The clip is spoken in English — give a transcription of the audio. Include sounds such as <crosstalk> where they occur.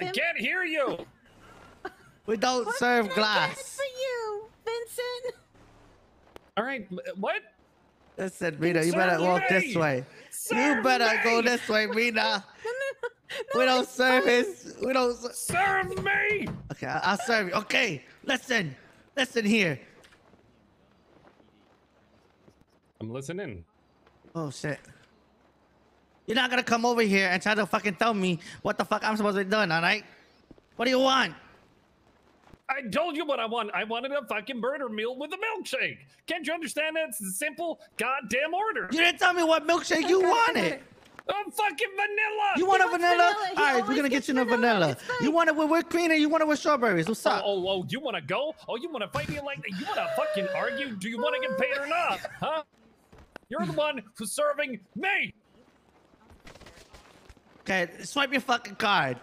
I can't hear you. We don't What serve can I get glass. for you, Vincent. All right, m- what? Listen, Mina, you better walk me. this way. You Serve better go this way, Mina. No, no, no, We don't it's serve fine. his. We don't. Serve me. Okay, I- I'll serve you. Okay, listen, listen here. I'm listening. Oh shit. You're not gonna come over here and try to fucking tell me what the fuck I'm supposed to be doing, all right? What do you want? I told you what I want. I wanted a fucking burger meal with a milkshake. Can't you understand that? It's a simple goddamn order. You didn't tell me what milkshake you wanted. <laughs> okay. Oh, fucking vanilla. You want a vanilla? vanilla. All right, we're gonna get gets you a vanilla. vanilla. You want it with whipped cream or you want it with strawberries? What's Oh, up? oh, oh, you want to go? Oh, you want to fight me like that? You want to fucking argue? Do you want to get paid or not? Huh? You're the one who's serving me. Okay, swipe your fucking card.